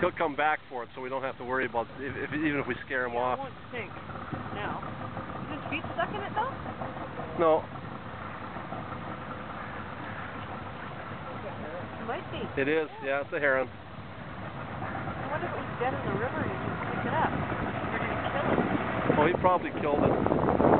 he'll come back for it, so we don't have to worry about if, if even if we scare him yeah, off. It won't stink now. Is his feet stuck in it though? No, It might be. it is. Yeah, it's a heron. I wonder if it was dead in the river and you just pick it up. Or did he kill it? Oh, he probably killed it.